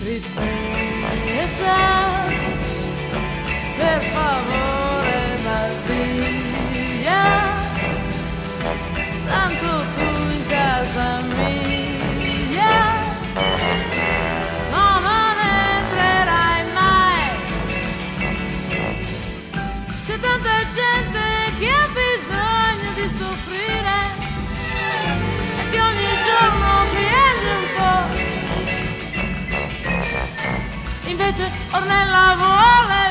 Tristeza, per favor. invece Ornella la vuole.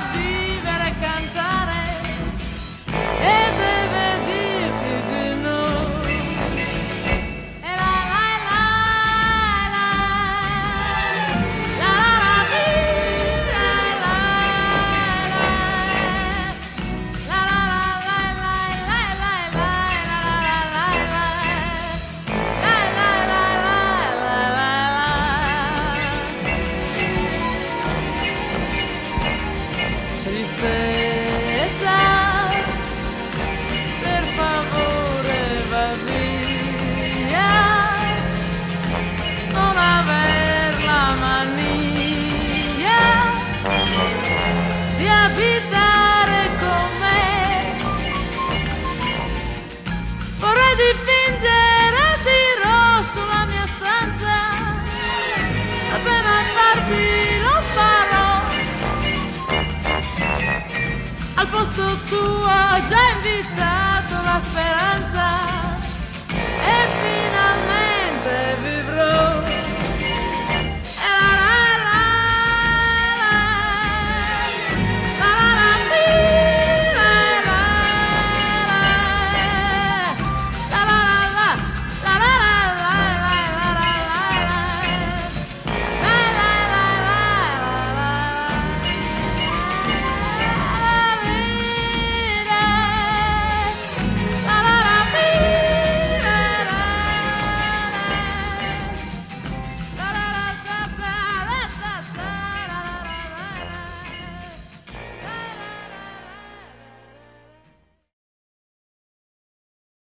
al posto tuo ho già invitato la speranza.